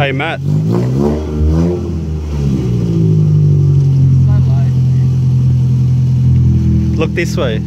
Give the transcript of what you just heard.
Hey, Matt. Look this way.